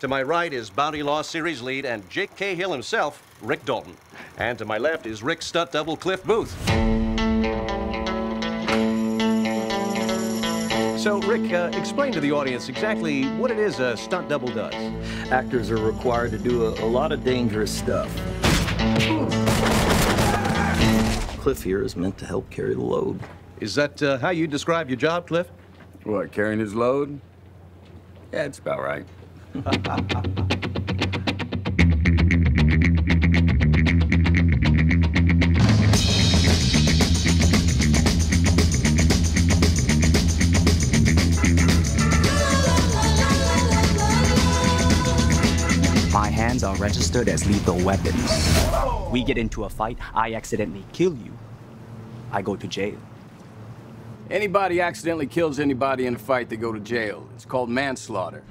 To my right is Bounty Law Series lead and Jake Cahill himself, Rick Dalton. And to my left is Rick Stutt double Cliff Booth. So, Rick, uh, explain to the audience exactly what it is a stunt double does. Actors are required to do a, a lot of dangerous stuff. Cliff here is meant to help carry the load. Is that uh, how you describe your job, Cliff? What, carrying his load? Yeah, it's about right. My hands are registered as lethal weapons. We get into a fight, I accidentally kill you. I go to jail. Anybody accidentally kills anybody in a fight, they go to jail. It's called manslaughter.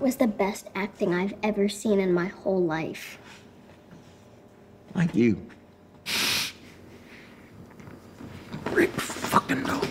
Was the best acting I've ever seen in my whole life. Like you. Rick fucking Dalton.